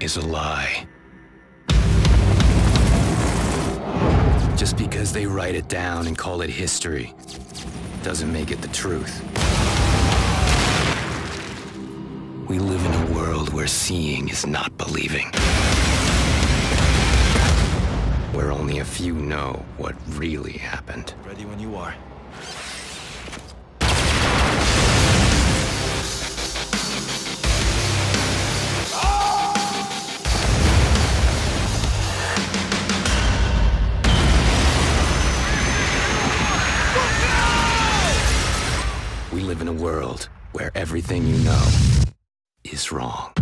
is a lie. Just because they write it down and call it history doesn't make it the truth. We live in a world where seeing is not believing. Where only a few know what really happened. Ready when you are. We live in a world where everything you know is wrong.